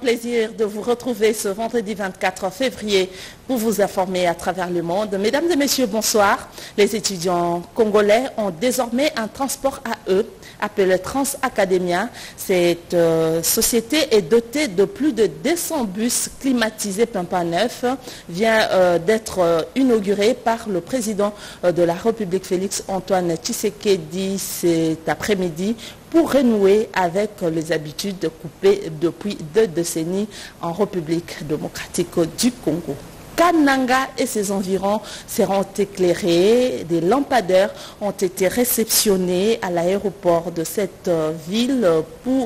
plaisir de vous retrouver ce vendredi 24 février pour vous informer à travers le monde. Mesdames et messieurs, bonsoir. Les étudiants congolais ont désormais un transport à eux appelé Transacademia. Cette euh, société est dotée de plus de 200 bus climatisés Pimpa Neuf, vient euh, d'être euh, inaugurée par le président de la République Félix Antoine Tshisekedi cet après-midi pour renouer avec les habitudes coupées depuis deux décennies en République démocratique du Congo. Kananga et ses environs seront éclairés. Des lampadaires ont été réceptionnés à l'aéroport de cette euh, ville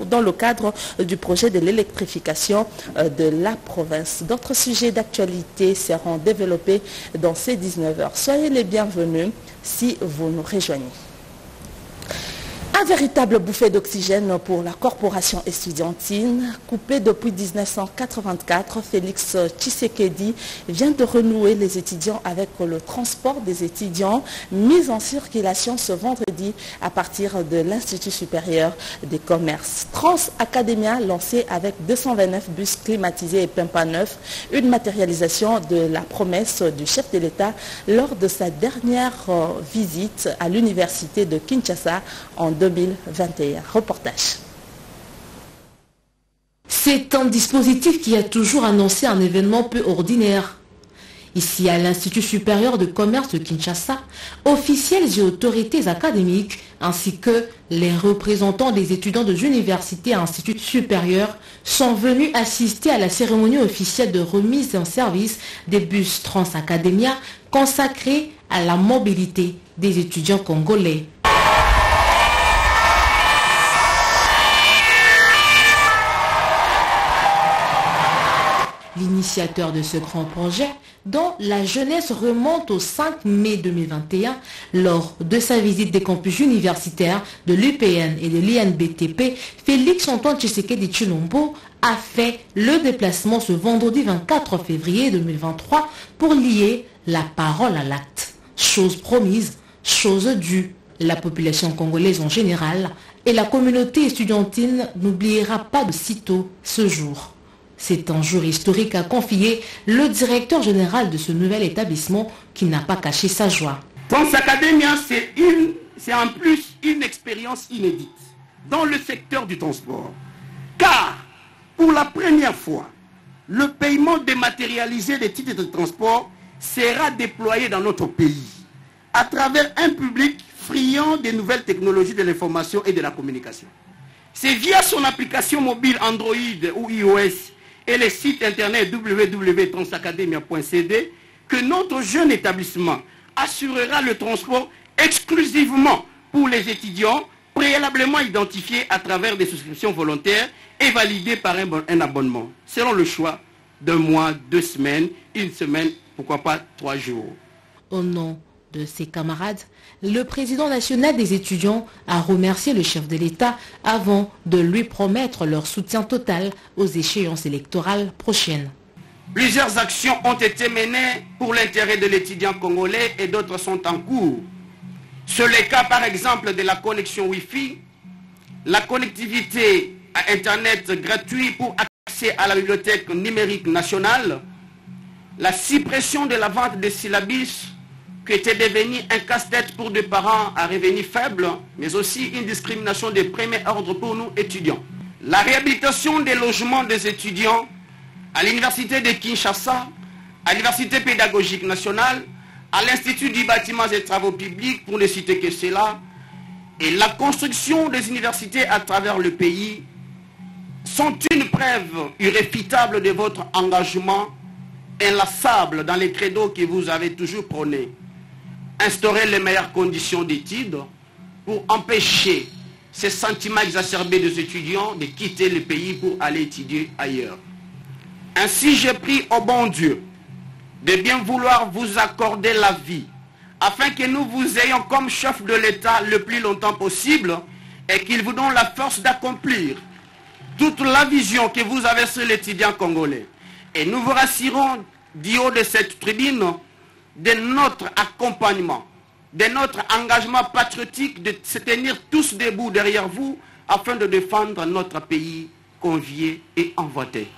dans le cadre du projet de l'électrification euh, de la province. D'autres sujets d'actualité seront développés dans ces 19 heures. Soyez les bienvenus si vous nous rejoignez. Un véritable bouffet d'oxygène pour la corporation estudiantine. Coupé depuis 1984, Félix Tshisekedi vient de renouer les étudiants avec le transport des étudiants mis en circulation ce vendredi à partir de l'Institut supérieur des commerces. Trans Academia lancé avec 229 bus climatisés et pimpa neuf, une matérialisation de la promesse du chef de l'État lors de sa dernière euh, visite à l'université de Kinshasa en 2021. Reportage. C'est un dispositif qui a toujours annoncé un événement peu ordinaire. Ici à l'Institut supérieur de commerce de Kinshasa, officiels et autorités académiques ainsi que les représentants des étudiants de l'université et instituts supérieurs sont venus assister à la cérémonie officielle de remise en service des bus Transacademia consacrés à la mobilité des étudiants congolais. L'initiateur de ce grand projet, dont la jeunesse remonte au 5 mai 2021 lors de sa visite des campus universitaires de l'UPN et de l'INBTP, Félix Antoine Tshisekedi Chilombo a fait le déplacement ce vendredi 24 février 2023 pour lier la parole à l'acte. Chose promise, chose due. La population congolaise en général et la communauté estudiantine n'oubliera pas de sitôt ce jour. C'est un jour historique, a confié le directeur général de ce nouvel établissement qui n'a pas caché sa joie. Transacademia, c'est en plus une expérience inédite dans le secteur du transport. Car, pour la première fois, le paiement dématérialisé des titres de transport sera déployé dans notre pays à travers un public friand des nouvelles technologies de l'information et de la communication. C'est via son application mobile Android ou iOS et le site internet www.transacademia.cd que notre jeune établissement assurera le transport exclusivement pour les étudiants préalablement identifiés à travers des souscriptions volontaires et validés par un, abonnement, selon le choix d'un mois, deux semaines, une semaine, pourquoi pas trois jours. Au nom de ses camarades, le président national des étudiants a remercié le chef de l'État avant de lui promettre leur soutien total aux échéances électorales prochaines. Plusieurs actions ont été menées pour l'intérêt de l'étudiant congolais et d'autres sont en cours. C'est le cas par exemple de la connexion Wi-Fi, la connectivité à Internet gratuite pour accès à la bibliothèque numérique nationale, la suppression de la vente des syllabus qui était devenu un casse-tête pour des parents à revenus faibles, mais aussi une discrimination de premier ordre pour nous étudiants. La réhabilitation des logements des étudiants à l'université de Kinshasa, à l'université pédagogique nationale, à l'Institut du bâtiment et travaux publics, pour ne citer que cela, et la construction des universités à travers le pays sont une preuve irréfutable de votre engagement inlassable dans les credos que vous avez toujours prônés instaurer les meilleures conditions d'études pour empêcher ces sentiments exacerbés des étudiants de quitter le pays pour aller étudier ailleurs. Ainsi, j'ai pris au bon Dieu de bien vouloir vous accorder la vie, afin que nous vous ayons comme chef de l'État le plus longtemps possible et qu'il vous donne la force d'accomplir toute la vision que vous avez sur l'étudiant congolais. Et nous vous rassurons du haut de cette tribune de notre accompagnement, de notre engagement patriotique de se tenir tous debout derrière vous afin de défendre notre pays convié et envoûté.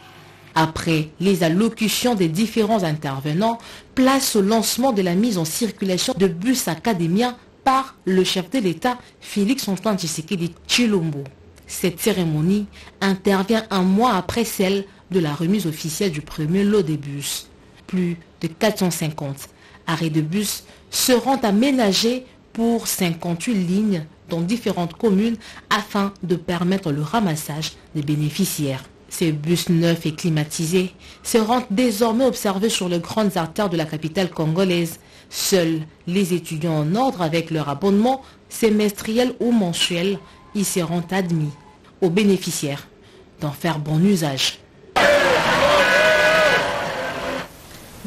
Après les allocutions des différents intervenants, place au lancement de la mise en circulation de bus académiens par le chef de l'État, Félix Antoine Tshisekedi Chilombo. Cette cérémonie intervient un mois après celle de la remise officielle du premier lot des bus. Plus de 450 arrêts de bus seront aménagés pour 58 lignes dans différentes communes afin de permettre le ramassage des bénéficiaires. Ces bus neufs et climatisés seront désormais observés sur les grandes artères de la capitale congolaise. Seuls les étudiants en ordre avec leur abonnement semestriel ou mensuel y seront admis. Aux bénéficiaires d'en faire bon usage.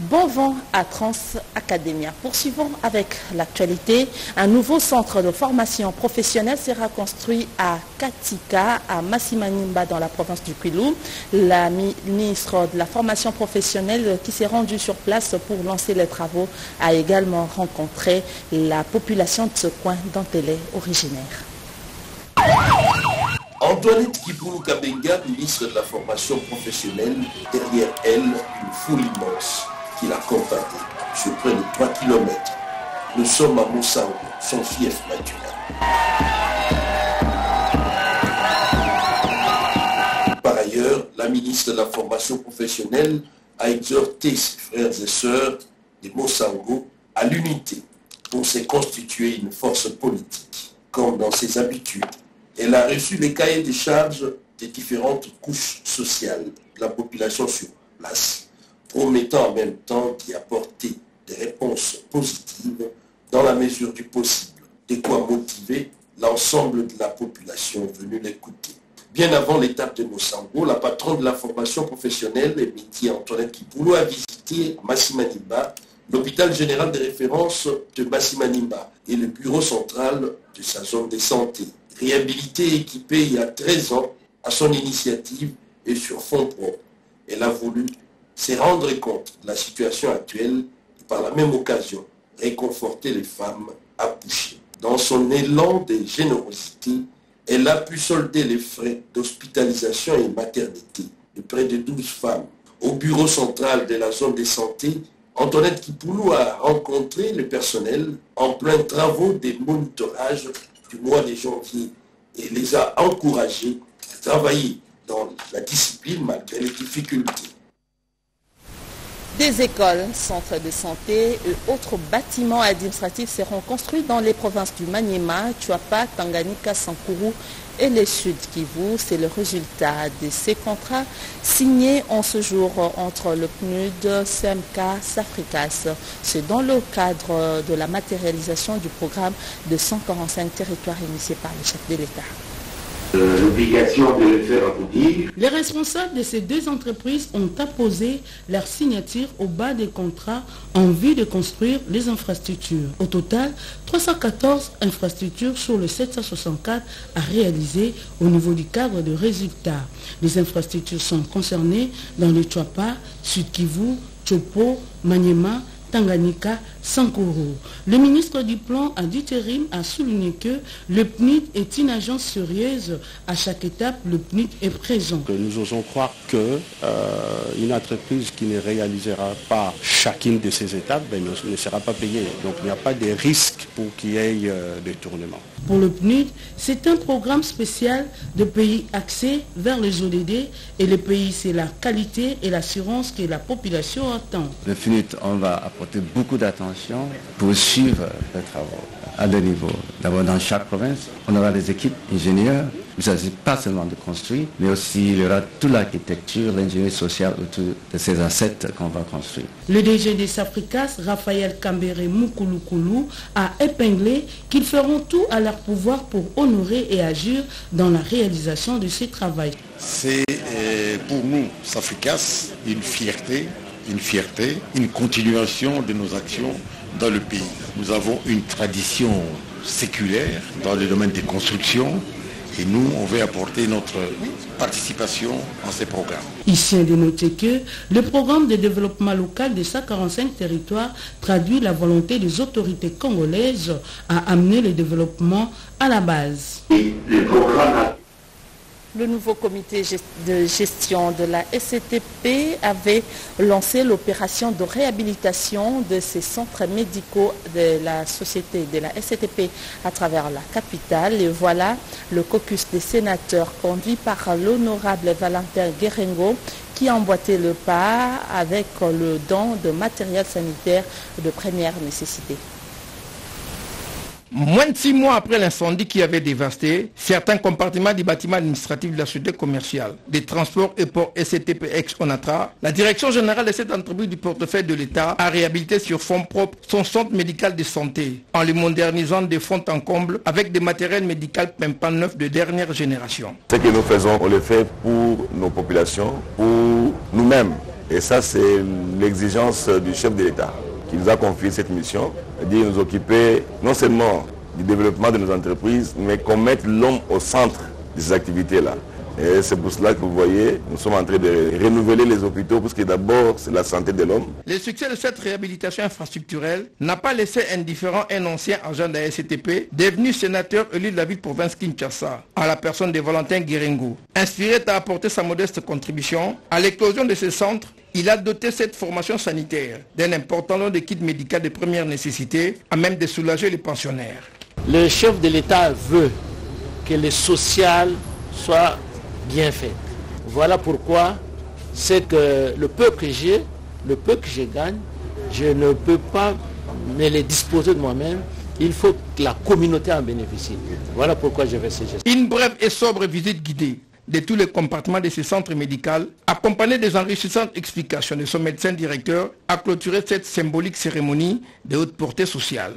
Bon vent à Trans Academia. Poursuivons avec l'actualité. Un nouveau centre de formation professionnelle sera construit à Katika, à Massimanimba, dans la province du Quilou. La ministre de la formation professionnelle qui s'est rendue sur place pour lancer les travaux a également rencontré la population de ce coin dont elle est originaire. Antoinette Kipoulou Kabenga, ministre de la formation professionnelle, derrière elle, une foule immense qui l'accompagne sur près de 3 km. Nous sommes à Moussango, son fief naturel. Par ailleurs, la ministre de la formation professionnelle a exhorté ses frères et sœurs de Moussango à l'unité pour se constituer une force politique, comme dans ses habitudes. Elle a reçu les cahiers de charges des différentes couches sociales de la population sur place promettant en même temps d'y apporter des réponses positives dans la mesure du possible, de quoi motiver l'ensemble de la population venue l'écouter. Bien avant l'étape de Mosambo, la patronne de la formation professionnelle, métier Antoinette Kipoulou, a visité Massimanimba, l'hôpital général de référence de Massimanimba et le bureau central de sa zone de santé. Réhabilité et équipé il y a 13 ans à son initiative et sur fond propre. Elle a voulu c'est rendre compte de la situation actuelle et par la même occasion réconforter les femmes accouchées. Dans son élan de générosité, elle a pu solder les frais d'hospitalisation et maternité de près de 12 femmes. Au bureau central de la zone de santé, Antoinette Kipoulou a rencontré le personnel en plein travaux de monitorage du mois de janvier et les a encouragés à travailler dans la discipline malgré les difficultés. Des écoles, centres de santé et autres bâtiments administratifs seront construits dans les provinces du Maniema, Chuapa, Tanganyika, Sankuru et le Sud Kivu. C'est le résultat de ces contrats signés en ce jour entre le PNUD, CMK, Safricas. C'est dans le cadre de la matérialisation du programme de 145 territoires initié par le chef de l'État. Euh. Les responsables de ces deux entreprises ont apposé leur signature au bas des contrats en vue de construire les infrastructures. Au total, 314 infrastructures sur le 764 à réaliser au niveau du cadre de résultats. Les infrastructures sont concernées dans le Chuapa, Sud Kivu, Chopo, Maniema, Tanganyika, Sankoro. Le ministre du Plan à d'intérim a souligné que le PNID est une agence sérieuse. À chaque étape, le PNID est présent. Nous osons croire qu'une euh, entreprise qui ne réalisera pas chacune de ces étapes ben, ne, sera pas payée. Donc il n'y a pas de risque pour qu'il y ait euh, des tournements. Pour le PNUD, c'est un programme spécial de pays axé vers les ODD et le pays, c'est la qualité et l'assurance que la population attend. Le PNUD, on va apporter beaucoup d'attention pour suivre les travaux à deux niveaux. D'abord, dans chaque province, on aura des équipes ingénieurs. Il ne s'agit pas seulement de construire, mais aussi il y aura toute l'architecture, l'ingénierie sociale autour de ces assets qu'on va construire. Le DG des Africas, Raphaël Kambere Moukoulou, a épinglé qu'ils feront tout à leur pouvoir pour honorer et agir dans la réalisation de ce travail. C'est euh, pour nous, Safricas, une fierté, une fierté, une continuation de nos actions dans le pays. Nous avons une tradition séculaire dans le domaine des constructions et nous, on veut apporter notre participation à ces programmes. Ici, à noter que le programme de développement local des 145 territoires traduit la volonté des autorités congolaises à amener le développement à la base. le programme Le nouveau comité de gestion de la SCTP avait lancé l'opération de réhabilitation de ces centres médicaux de la société de la SCTP à travers la capitale. Et voilà le caucus des sénateurs conduit par l'honorable Valentin Guérengo qui a emboîté le pas avec le don de matériel sanitaire de première nécessité. Moins de six mois après l'incendie qui avait dévasté certains compartiments du bâtiment administratif de la société commerciale, des transports et ports SCTP ex-ONATRA, la direction générale de cette entreprise du portefeuille de l'État a réhabilité sur fonds propres son centre médical de santé en le modernisant de fond en comble avec des matériels médicaux pimpant neufs de dernière génération. Ce que nous faisons, on le fait pour nos populations, pour nous-mêmes. Et ça, c'est l'exigence du chef de l'État qui nous a confié cette mission, de nous occuper non seulement du développement de nos entreprises, mais qu'on mette l'homme au centre de ces activités-là. Et c'est pour cela que vous voyez, nous sommes en train de renouveler les hôpitaux, parce que d'abord, c'est la santé de l'homme. Le succès de cette réhabilitation infrastructurelle n'a pas laissé indifférent un ancien agent de la SCTP, devenu sénateur élu de la ville province Kinshasa, à la personne de Valentin Guéringo. Inspiré à apporter sa modeste contribution à l'éclosion de ce centre, il a doté cette formation sanitaire d'un important lot de kits médicaux de première nécessité à même de soulager les pensionnaires. Le chef de l'État veut que le social soit bien fait. Voilà pourquoi c'est que le peu que j'ai, le peu que je gagne, je ne peux pas me les disposer de moi-même. Il faut que la communauté en bénéficie. Voilà pourquoi je vais ces gestes. Une brève et sobre visite guidée de tous les compartiments de ce centre médical, accompagné des enrichissantes explications de son médecin directeur, a clôturé cette symbolique cérémonie de haute portée sociale.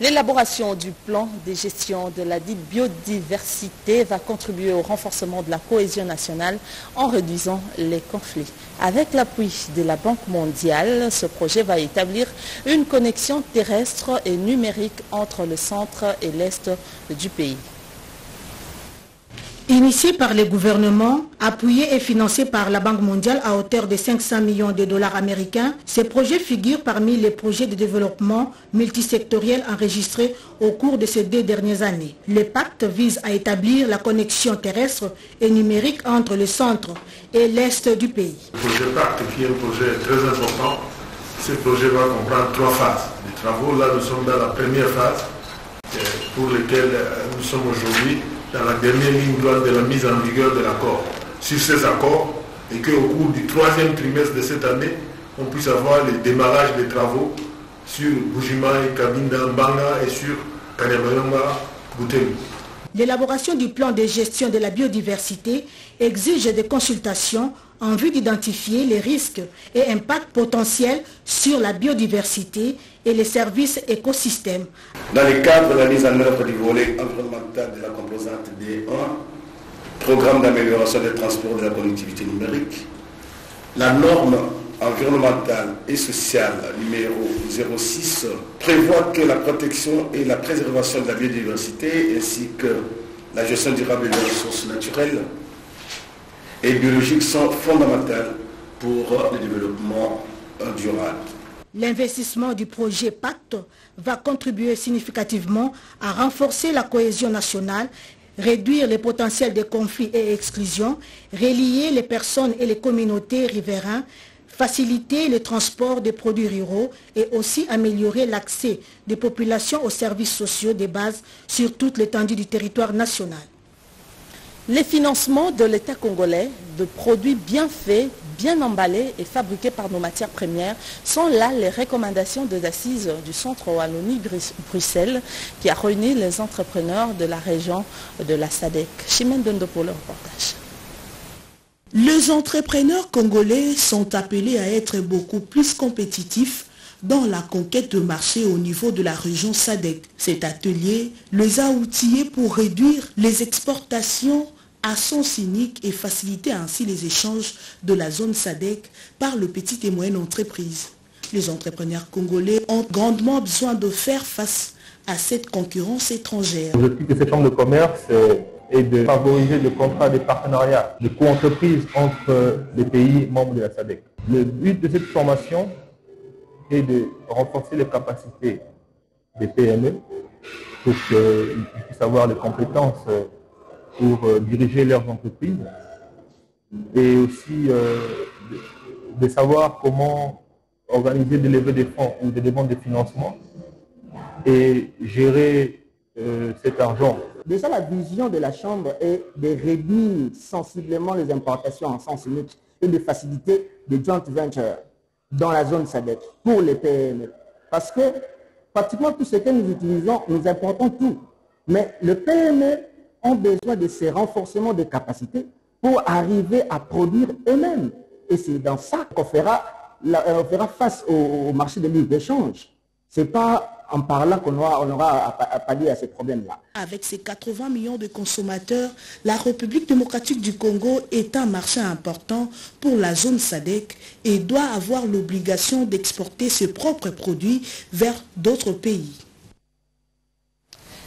L'élaboration du plan de gestion de la biodiversité va contribuer au renforcement de la cohésion nationale en réduisant les conflits. Avec l'appui de la Banque mondiale, ce projet va établir une connexion terrestre et numérique entre le centre et l'est du pays. Initié par les gouvernements, appuyé et financé par la Banque mondiale à hauteur de 500 millions de dollars américains, ces projets figurent parmi les projets de développement multisectoriel enregistrés au cours de ces deux dernières années. Le pacte vise à établir la connexion terrestre et numérique entre le centre et l'est du pays. Le projet pacte qui est un projet très important, ce projet va comprendre trois phases. Les travaux, là nous sommes dans la première phase pour lesquels nous sommes aujourd'hui dans la dernière ligne droite de la mise en vigueur de l'accord. Sur ces accords, et qu'au cours du troisième trimestre de cette année, on puisse avoir le démarrage des travaux sur Bujima et Kabinda Mbanga et sur Kanyamayonga Boutelu. L'élaboration du plan de gestion de la biodiversité exige des consultations en vue d'identifier les risques et impacts potentiels sur la biodiversité et les services écosystèmes. Dans le cadre de la mise en œuvre du volet environnemental de la composante D1, programme d'amélioration des transports de la connectivité numérique, la norme environnementale et sociale numéro 06 prévoit que la protection et la préservation de la biodiversité ainsi que la gestion durable des ressources naturelles et biologiques sont fondamentales pour le développement durable. L'investissement du projet Pacte va contribuer significativement à renforcer la cohésion nationale, réduire les potentiels de conflits et exclusions, relier les personnes et les communautés riveraines, faciliter le transport des produits ruraux et aussi améliorer l'accès des populations aux services sociaux de base sur toute l'étendue du territoire national. Les financements de l'État congolais de produits bien faits, bien emballés et fabriqués par nos matières premières sont là les recommandations de l'assise du Centre Wallonie-Bruxelles qui a réuni les entrepreneurs de la région de la SADEC. Chimène Dondo le reportage. Les entrepreneurs congolais sont appelés à être beaucoup plus compétitifs dans la conquête de marché au niveau de la région SADEC. Cet atelier les a outillés pour réduire les exportations à son cynique et faciliter ainsi les échanges de la zone SADEC par le petit et moyenne entreprise. Les entrepreneurs congolais ont grandement besoin de faire face à cette concurrence étrangère. L'objectif de cette chambre de commerce est de favoriser le contrat de partenariat de co-entreprise entre les pays membres de la SADEC. Le but de cette formation est de renforcer les capacités des PME pour qu'ils puissent avoir les compétences pour euh, diriger leurs entreprises et aussi euh, de, savoir comment organiser des levées de fonds ou des demandes de financement et gérer euh, cet argent. Déjà, la vision de la Chambre est de réduire sensiblement les importations en sens unique et de faciliter des joint ventures dans la zone SADEC pour les PME. Parce que pratiquement tout ce que nous utilisons, nous importons tout. Mais le PME ont besoin de ces renforcements de capacités pour arriver à produire eux-mêmes. Et c'est dans ça qu'on fera, fera face au, marché de libre-échange. Ce n'est pas en parlant qu'on aura, à, à ces problèmes-là. Avec ses 80 millions de consommateurs, la République démocratique du Congo est un marché important pour la zone SADEC et doit avoir l'obligation d'exporter ses propres produits vers d'autres pays.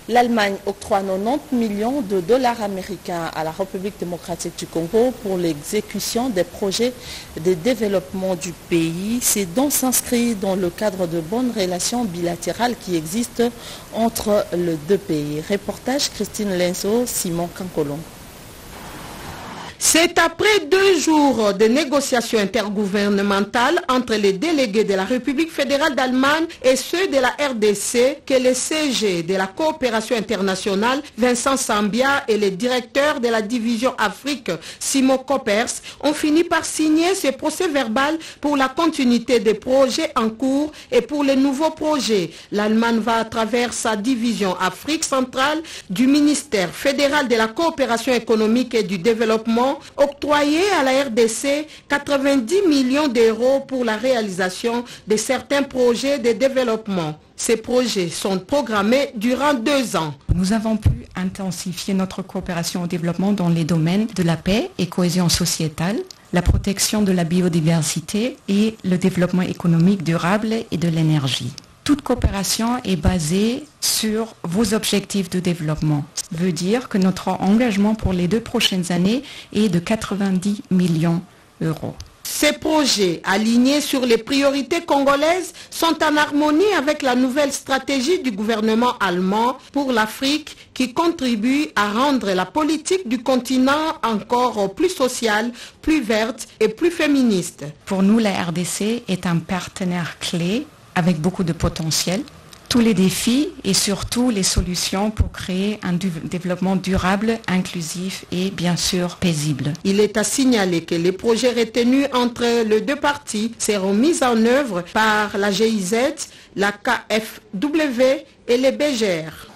L'Allemagne octroie 90 millions de dollars américains à la République démocratique du Congo pour l'exécution des projets de développement du pays. C'est donc s'inscrit dans le cadre de bonnes relations bilatérales qui existent entre les deux pays. Reportage Christine Lenzo, Simon Cancolon. C'est après deux jours de négociations intergouvernementales entre les délégués de la République fédérale d'Allemagne et ceux de la RDC que le CG de la coopération internationale, Vincent Sambia, et les directeurs de la division Afrique, Simon Coppers, ont fini par signer ce procès verbal pour la continuité des projets en cours et pour les nouveaux projets. L'Allemagne va à travers sa division Afrique centrale du ministère fédéral de la coopération économique et du développement octroyé à la RDC 90 millions d'euros pour la réalisation de certains projets de développement. Ces projets sont programmés durant deux ans. Nous avons pu intensifier notre coopération au développement dans les domaines de la paix et cohésion sociétale, la protection de la biodiversité et le développement économique durable et de l'énergie. Toute coopération est basée sur vos objectifs de développement. Veut dire que notre engagement pour les deux prochaines années est de 90 millions d'euros. Ces projets, alignés sur les priorités congolaises, sont en harmonie avec la nouvelle stratégie du gouvernement allemand pour l'Afrique qui contribue à rendre la politique du continent encore plus sociale, plus verte et plus féministe. Pour nous, la RDC est un partenaire clé avec beaucoup de potentiel, tous les défis et surtout les solutions pour créer un développement durable, inclusif et bien sûr paisible. Il est à signaler que les projets retenus entre les deux parties seront mis en œuvre par la GIZ, la KFW et les BGR.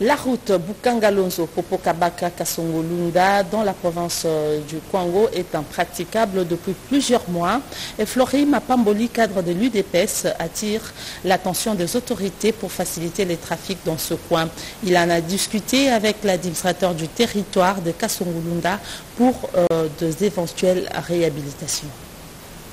La route Bukangalonzo Popokabaka Kasongolunda dans la province euh, du Kwango est impraticable depuis plusieurs mois et Florim Mapamboli, cadre de l'UDPS, attire l'attention des autorités pour faciliter les trafics dans ce coin. Il en a discuté avec l'administrateur du territoire de Kasongolunda pour euh, des éventuelles réhabilitations.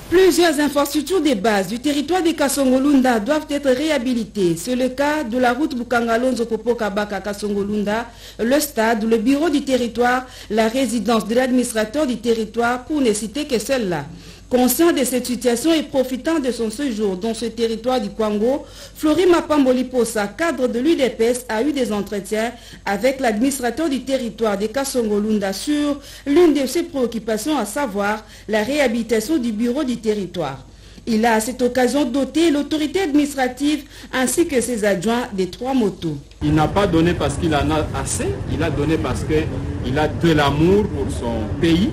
Plusieurs infrastructures de base du territoire de Kasongolunda doivent être réhabilitées. C'est le cas de la route Bukangalonzo Popo Kabaka Kasongolunda, le stade, le bureau du territoire, la résidence de l'administrateur du territoire, pour ne citer que celle-là. Conscient de cette situation et profitant de son séjour dans ce territoire du Kwango, Florima Pamboliposa, cadre de l'UDPS, a eu des entretiens avec l'administrateur du territoire de Kasongolunda sur l'une de ses préoccupations, à savoir la réhabilitation du bureau du territoire. Il a à cette occasion doté l'autorité administrative ainsi que ses adjoints des trois motos. Il n'a pas donné parce qu'il en a assez, il a donné parce qu'il a de l'amour pour son pays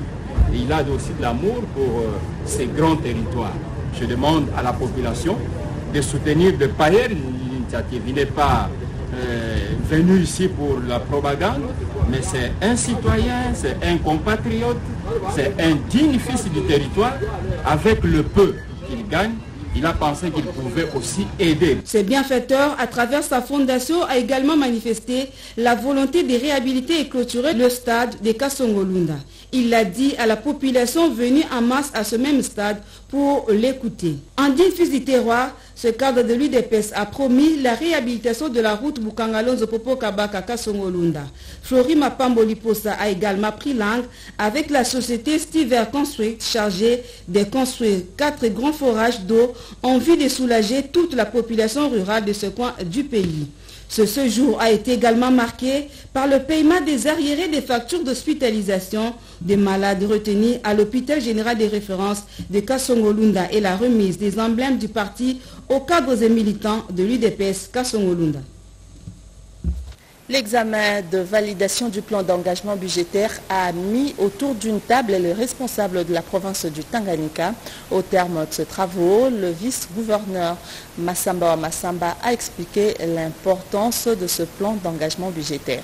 il a aussi de l'amour pour euh, ces grands territoires. Je demande à la population de soutenir de payer l'initiative. Il n'est pas euh, venu ici pour la propagande, mais c'est un citoyen, c'est un compatriote, c'est un digne fils du territoire avec le peu qu'il gagne il a pensé qu'il pouvait aussi aider. Ce bienfaiteur, à travers sa fondation, a également manifesté la volonté de réhabiliter et clôturer le stade de Kasongolunda. Il l'a dit à la population venue en masse à ce même stade pour l'écouter. En fils du terroir, ce cadre de l'UDPS a promis la réhabilitation de la route Bukangalonzo Popo Kabaka Kasongolunda. Florima Pamboliposa a également pris langue avec la société Stiver Construct chargée de construire quatre grands forages d'eau en vue de soulager toute la population rurale de ce coin du pays. Ce séjour a été également marqué par le paiement des arriérés des factures d'hospitalisation des malades retenus à l'hôpital général des références de Kassongolunda et la remise des emblèmes du parti aux cadres et militants de l'UDPS Kassongolunda. L'examen de validation du plan d'engagement budgétaire a mis autour d'une table les responsables de la province du Tanganyika. Au terme de ce travaux, le vice-gouverneur Massamba Massamba a expliqué l'importance de ce plan d'engagement budgétaire.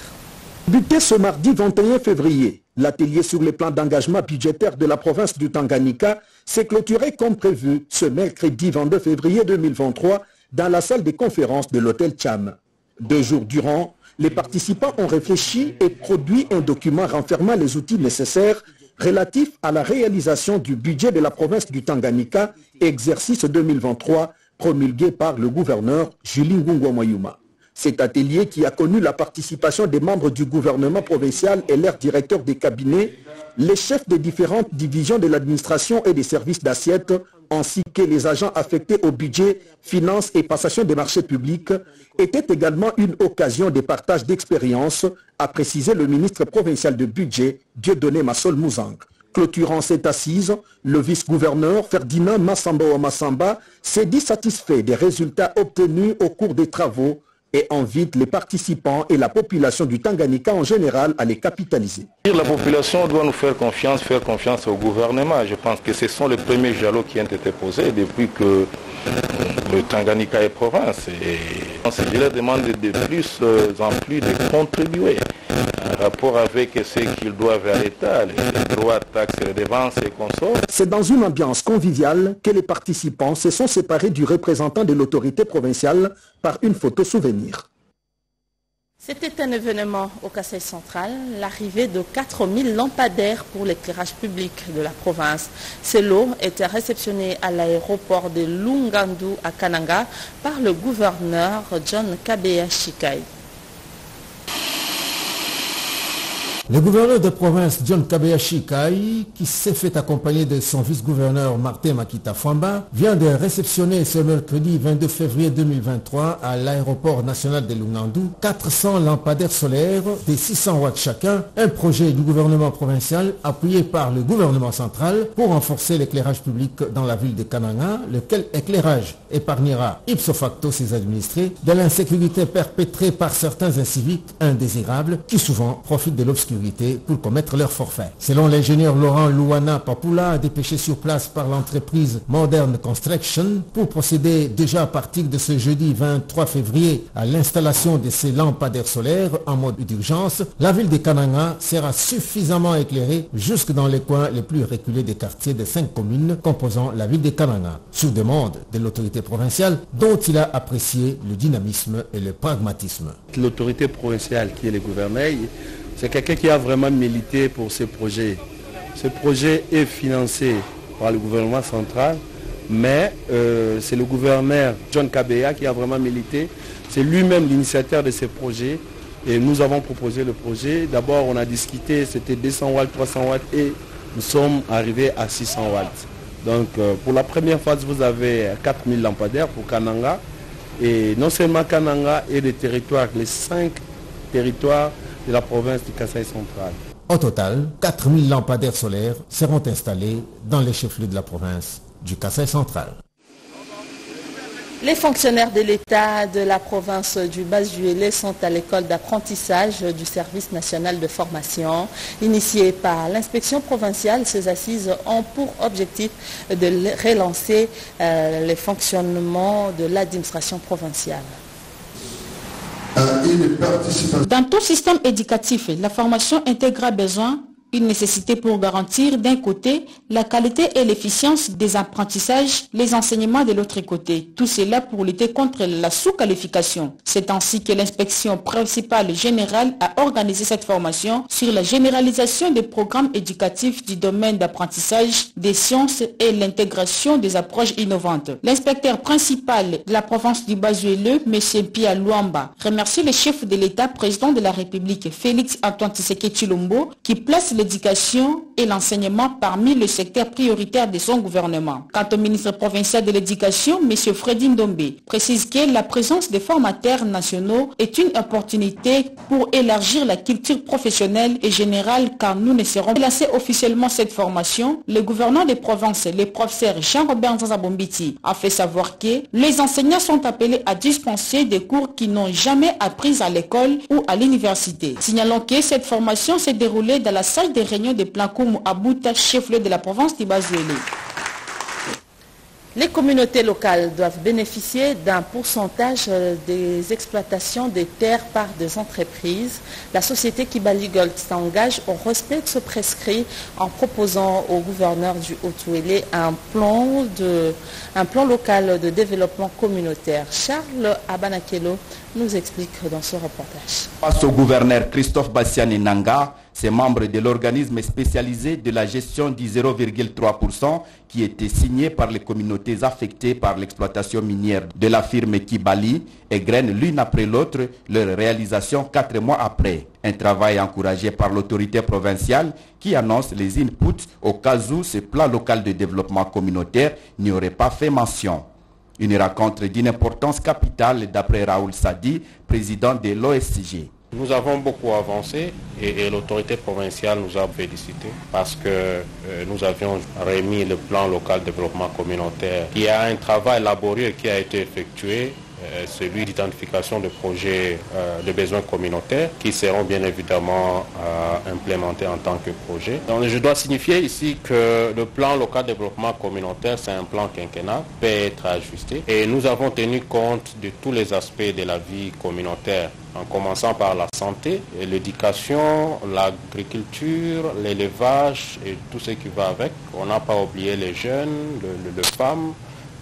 Buté ce mardi 21 février, l'atelier sur les plans d'engagement budgétaire de la province du Tanganyika s'est clôturé comme prévu ce mercredi 22 février 2023 dans la salle des conférences de l'hôtel Cham. Deux jours durant, les participants ont réfléchi et produit un document renfermant les outils nécessaires relatifs à la réalisation du budget de la province du Tanganyika, exercice 2023, promulgué par le gouverneur Julie Ngungwa Cet atelier qui a connu la participation des membres du gouvernement provincial et leurs directeurs des cabinets, les chefs des différentes divisions de l'administration et des services d'assiette, ainsi que les agents affectés au budget, finances et passation des marchés publics, était également une occasion de partage d'expérience, a précisé le ministre provincial de budget, Dieudonné Massol Mouzang. Clôturant cette assise, le vice-gouverneur Ferdinand Massamba Massamba s'est dit satisfait des résultats obtenus au cours des travaux et invite les participants et la population du Tanganyika en général à les capitaliser. La population doit nous faire confiance, faire confiance au gouvernement. Je pense que ce sont les premiers jalons qui ont été posés depuis que le Tanganyika est province. Et je leur demande de plus en plus de contribuer rapport avec ce qu'ils doivent à l'État, les droits, taxes, dépenses et consorts. C'est dans une ambiance conviviale que les participants se sont séparés du représentant de l'autorité provinciale par une photo souvenir. C'était un événement au Kassai central, l'arrivée de 4000 lampadaires pour l'éclairage public de la province. Ces lots étaient réceptionnés à l'aéroport de Lungandu à Kananga par le gouverneur John Kabeya Shikai. Le gouverneur de province John Kabeyashi Kai, qui s'est fait accompagner de son vice-gouverneur Martin Makita Famba, vient de réceptionner ce mercredi 22 février 2023 à l'aéroport national de Lungandu 400 lampadaires solaires de 600 watts chacun, un projet du gouvernement provincial appuyé par le gouvernement central pour renforcer l'éclairage public dans la ville de Kananga, lequel éclairage épargnera ipso facto ses administrés de l'insécurité perpétrée par certains inciviques indésirables qui souvent profitent de l'obscurité pour commettre leur forfait. Selon l'ingénieur Laurent Louana Papula, dépêché sur place par l'entreprise Modern Construction, pour procéder déjà à partir de ce jeudi 23 février à l'installation de ces lampadaires solaires en mode d'urgence, la ville de Kananga sera suffisamment éclairée jusque dans les coins les plus reculés des quartiers des cinq communes composant la ville de Kananga, sous demande de l'autorité provinciale dont il a apprécié le dynamisme et le pragmatisme. L'autorité provinciale qui est le gouvernement c'est quelqu'un qui a vraiment milité pour ce projet. Ce projet est financé par le gouvernement central, mais euh, c'est le gouverneur John Kabeya qui a vraiment milité. C'est lui-même l'initiateur de ce projet. Et nous avons proposé le projet. D'abord, on a discuté, c'était 200 watts, 300 watts et nous sommes arrivés à 600 watts. Donc, euh, pour la première phase, vous avez 4000 lampadaires pour Kananga. Et non seulement Kananga et les territoires, les cinq territoires de la province du Kassai central. Au total, 4000 lampadaires solaires seront installés dans les chefs-lieux de la province du Kassai central. Les fonctionnaires de l'État de la province du Bas-Juélé sont à l'école d'apprentissage du service national de formation. Initiée par l'inspection provinciale, ces assises ont pour objectif de relancer euh, les fonctionnements de l'administration provinciale. Dans tout système éducatif, la formation intègre besoin une nécessité pour garantir d'un côté la qualité et l'efficience des apprentissages, les enseignements de l'autre côté. Tout cela pour lutter contre la sous-qualification. C'est ainsi que l'inspection principale générale a organisé cette formation sur la généralisation des programmes éducatifs du domaine d'apprentissage des sciences et l'intégration des approches innovantes. L'inspecteur principal de la province du Bazuele, M. Pia Luamba, remercie le chef de l'État, président de la République, Félix Antoine Tshisekedi Chilombo, qui place l'éducation et l'enseignement parmi le secteur prioritaire de son gouvernement. Quant au ministre provincial de l'Éducation, M. Freddy Ndombe, précise que la présence des formateurs nationaux est une opportunité pour élargir la culture professionnelle et générale car nous ne serons lancé officiellement cette formation. Le gouverneur des provinces, le professeur Jean-Robert Nzazabombiti, a fait savoir que les enseignants sont appelés à dispenser des cours qu'ils n'ont jamais appris à l'école ou à l'université. Signalons que cette formation s'est déroulée dans la salle des réunions de Plankoum à Bouta, chef-lieu de la province d'Ibazouélé. Les communautés locales doivent bénéficier d'un pourcentage des exploitations des terres par des entreprises. La société Kibali Gold s'engage au respect de ce prescrit en proposant au gouverneur du Haut-Ouélé un plan, un plan local de développement communautaire. Charles Abanakelo nous explique dans ce reportage. Face au gouverneur Christophe Bassiani Nanga, ces membres de l'organisme spécialisé de la gestion du 0,3% qui était signé par les communautés affectées par l'exploitation minière de la firme Kibali égrènent l'une après l'autre leur réalisation quatre mois après. Un travail encouragé par l'autorité provinciale qui annonce les inputs au cas où ce plan local de développement communautaire n'y aurait pas fait mention. Une rencontre d'une importance capitale d'après Raoul Sadi, président de l'OSCG. Nous avons beaucoup avancé et, l'autorité provinciale nous a félicité parce que euh, nous avions remis le plan local développement communautaire. Il y a un travail laborieux qui a été effectué celui d'identification de projets euh, de besoins communautaires qui seront bien évidemment euh, implémentés en tant que projet. Je dois signifier ici que le plan local développement communautaire, c'est un plan quinquennal, peut être ajusté et nous avons tenu compte de tous les aspects de la vie communautaire en commençant par la santé, l'éducation, l'agriculture, l'élevage et tout ce qui va avec. On n'a pas oublié les jeunes, les femmes,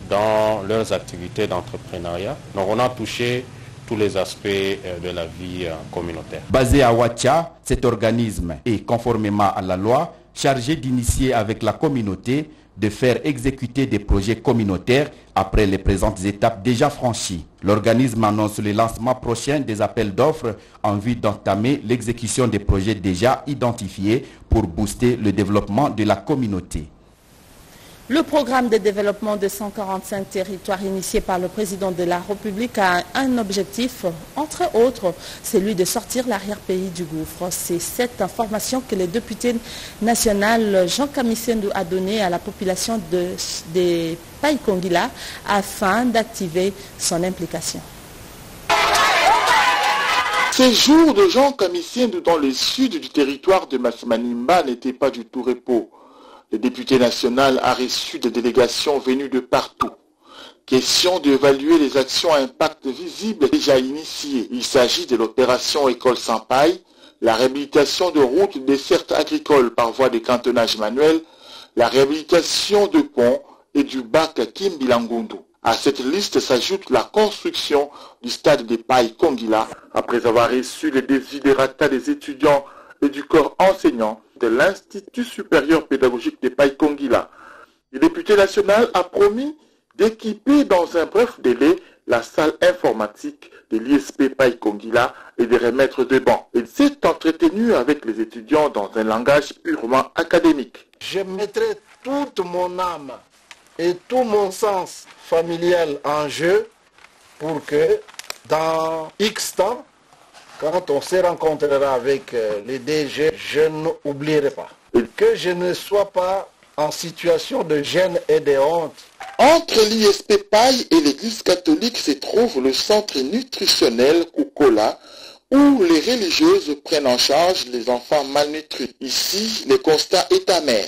dans leurs activités d'entrepreneuriat. Donc on a touché tous les aspects euh, de la vie euh, communautaire. Basé à Ouacha, cet organisme est conformément à la loi chargé d'initier avec la communauté de faire exécuter des projets communautaires après les présentes étapes déjà franchies. L'organisme annonce le lancement prochain des appels d'offres en vue d'entamer l'exécution des projets déjà identifiés pour booster le développement de la communauté. Le programme de développement de 145 territoires initié par le président de la République a un objectif, entre autres, celui de sortir l'arrière-pays du gouffre. C'est cette information que le député national Jean Kamissendou a donnée à la population de, des Païkongila afin d'activer son implication. Ces jours de Jean Kamissendou dans le sud du territoire de Masmanimba n'étaient pas du tout repos. Le député national a reçu des délégations venues de partout. Question d'évaluer les actions à impact visible déjà initiées. Il s'agit de l'opération École sans paille, la réhabilitation de routes dessertes agricoles par voie de cantonnage manuel, la réhabilitation de ponts et du bac Kimbilangundu. À cette liste s'ajoute la construction du stade des pailles Kongila. Après avoir reçu les désidératas des étudiants et du corps enseignant, de l'Institut supérieur pédagogique de Païkongila. Le député national a promis d'équiper dans un bref délai la salle informatique de l'ISP Païkongila et de remettre de bancs. Il s'est entretenu avec les étudiants dans un langage purement académique. Je mettrai toute mon âme et tout mon sens familial en jeu pour que dans X temps, quand on se rencontrera avec euh, les DG, je n'oublierai pas que je ne sois pas en situation de gêne et de honte. Entre l'ISP Paille et l'église catholique se trouve le centre nutritionnel Kukola où les religieuses prennent en charge les enfants malnutris. Ici, le constat est amer.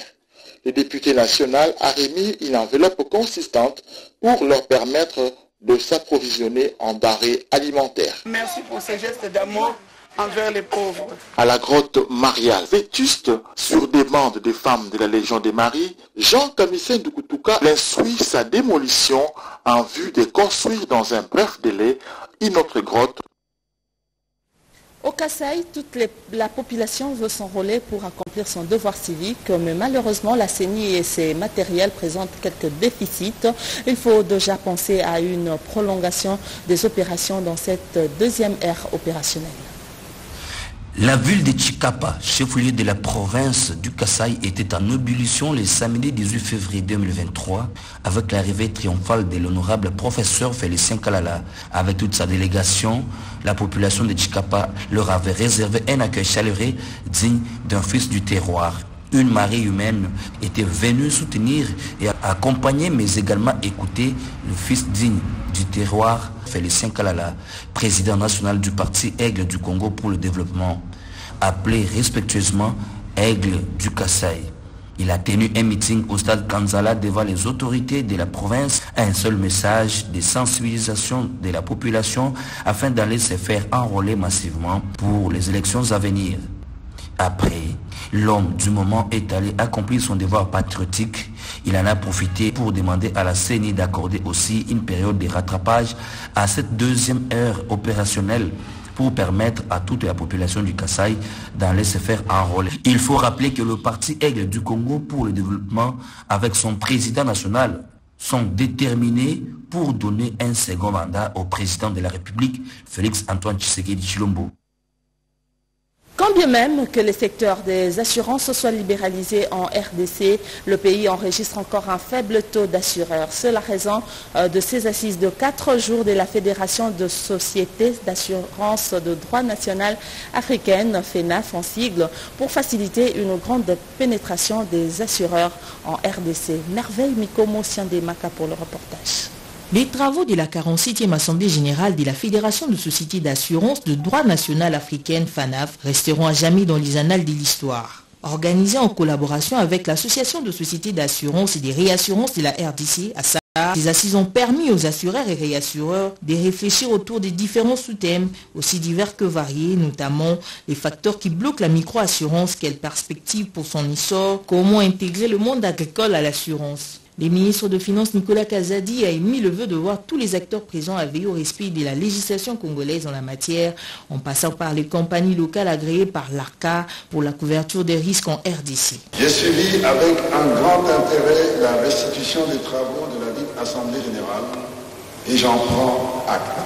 Le député national a remis une enveloppe consistante pour leur permettre de s'approvisionner en denrées alimentaires. Merci pour ce geste d'amour envers les pauvres. À la grotte Maria, vétuste sur demande des femmes de la Légion des Maries, Jean Kamisen Dukutuka instruit sa démolition en vue de construire dans un bref délai une autre grotte au Kassai, toute la population veut s'enrôler pour accomplir son devoir civique, mais malheureusement, la CENI et ses matériels présentent quelques déficits. Il faut déjà penser à une prolongation des opérations dans cette deuxième ère opérationnelle. La ville de Chikapa, chef-lieu de la province du Kasaï, était en ébullition le samedi 18 février 2023 avec l'arrivée triomphale de l'honorable professeur Félicien Kalala. Avec toute sa délégation, la population de Chikapa leur avait réservé un accueil chaleureux digne d'un fils du terroir. Une marée humaine était venue soutenir et accompagner mais également écouter le fils digne du terroir Félicien Kalala, président national du parti Aigle du Congo pour le développement, appelé respectueusement Aigle du Kassai. Il a tenu un meeting au stade Kanzala devant les autorités de la province, un seul message de sensibilisation de la population afin d'aller se faire enrôler massivement pour les élections à venir. Après, l'homme du moment est allé accomplir son devoir patriotique. Il en a profité pour demander à la CENI d'accorder aussi une période de rattrapage à cette deuxième heure opérationnelle pour permettre à toute la population du Kassai d'aller se faire enrôler. Il faut rappeler que le parti Aigle du Congo pour le développement, avec son président national, sont déterminés pour donner un second mandat au président de la République, Félix Antoine Tshisekedi Chilombo. Quand bien même que le secteur des assurances soit libéralisé en RDC, le pays enregistre encore un faible taux d'assureurs. C'est la raison euh, de ces assises de quatre jours de la Fédération de sociétés d'assurance de droit national africaine, FENAF en sigle, pour faciliter une grande pénétration des assureurs en RDC. Merveille Mikomo Siandemaka pour le reportage. Les travaux de la 47e Assemblée générale de la Fédération de sociétés d'assurance de droit national africaine FANAF resteront à jamais dans les annales de l'histoire. Organisés en collaboration avec l'Association de sociétés d'assurance et des réassurances de la RDC, à SAR, ces assises ont permis aux assureurs et réassureurs de réfléchir autour des différents sous-thèmes, aussi divers que variés, notamment les facteurs qui bloquent la micro-assurance, quelle perspective pour son essor, comment intégrer le monde agricole à l'assurance. Le ministre de Finances Nicolas Kazadi a émis le vœu de voir tous les acteurs présents à veiller au respect de la législation congolaise en la matière, en passant par les compagnies locales agréées par l'ARCA pour la couverture des risques en RDC. J'ai suivi avec un grand intérêt la restitution des travaux de la dite Assemblée générale et j'en prends acte.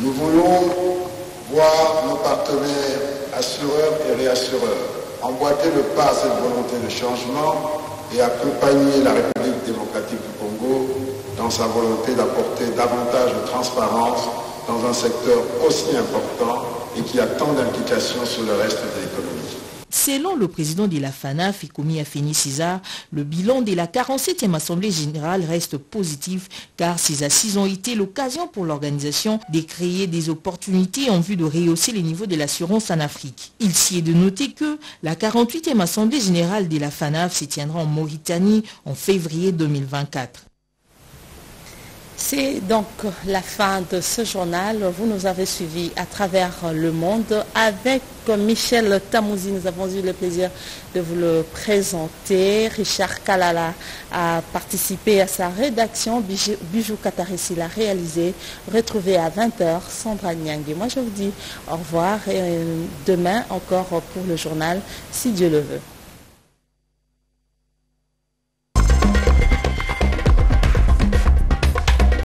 Nous voulons voir nos partenaires assureurs et réassureurs emboîter le pas à cette volonté de changement et accompagner la République démocratique du Congo dans sa volonté d'apporter davantage de transparence dans un secteur aussi important et qui a tant d'implications sur le reste de l'économie. Selon le président de la FANAF, Ikoumi Afeni César, le bilan de la 47e Assemblée générale reste positif car ces assises ont été l'occasion pour l'organisation de créer des opportunités en vue de rehausser les niveaux de l'assurance en Afrique. Il s'y est de noter que la 48e Assemblée générale de la FANAF se tiendra en Mauritanie en février 2024. C'est donc la fin de ce journal. Vous nous avez suivis à travers le monde avec Michel Tamouzi. Nous avons eu le plaisir de vous le présenter. Richard Kalala a participé à sa rédaction. Bijou Katarissi l'a réalisé. Retrouvé à 20h, Sandra Nyangui. Moi, je vous dis au revoir et demain encore pour le journal, si Dieu le veut.